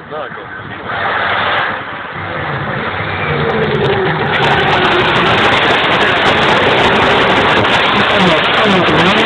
like that on this.